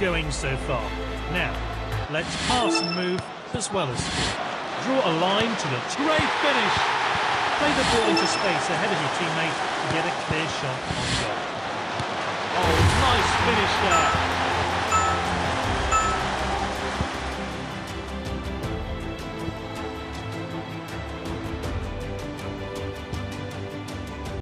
going so far. Now, let's pass and move as well as. Draw a line to the... Great finish! Play the ball into space ahead of your teammate to get a clear shot on goal. Oh, nice finish there.